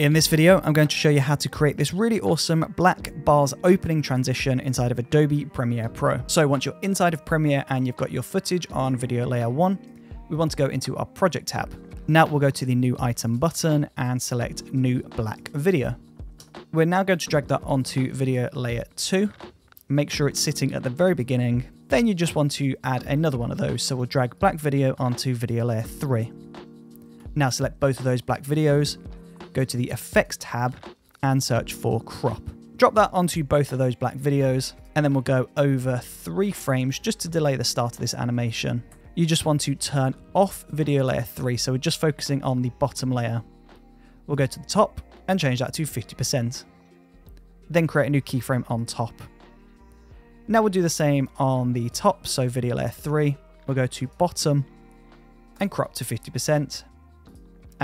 In this video, I'm going to show you how to create this really awesome black bars opening transition inside of Adobe Premiere Pro. So once you're inside of Premiere and you've got your footage on Video Layer 1, we want to go into our Project tab. Now we'll go to the New Item button and select New Black Video. We're now going to drag that onto Video Layer 2. Make sure it's sitting at the very beginning. Then you just want to add another one of those. So we'll drag Black Video onto Video Layer 3. Now select both of those black videos go to the Effects tab and search for Crop. Drop that onto both of those black videos, and then we'll go over three frames just to delay the start of this animation. You just want to turn off video layer 3, so we're just focusing on the bottom layer. We'll go to the top and change that to 50%. Then create a new keyframe on top. Now we'll do the same on the top, so video layer 3. We'll go to bottom and crop to 50%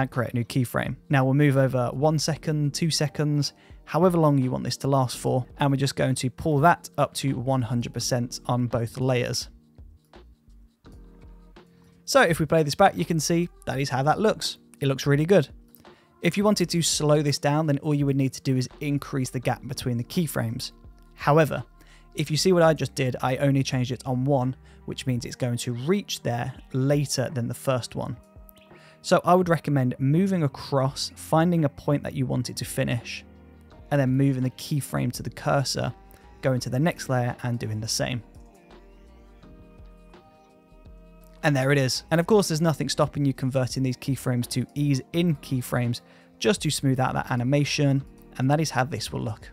and create a new keyframe. Now we'll move over one second, two seconds, however long you want this to last for, and we're just going to pull that up to 100% on both layers. So if we play this back, you can see that is how that looks. It looks really good. If you wanted to slow this down, then all you would need to do is increase the gap between the keyframes. However, if you see what I just did, I only changed it on one, which means it's going to reach there later than the first one. So I would recommend moving across, finding a point that you want it to finish, and then moving the keyframe to the cursor, going to the next layer and doing the same. And there it is. And of course, there's nothing stopping you converting these keyframes to ease in keyframes just to smooth out that animation. And that is how this will look.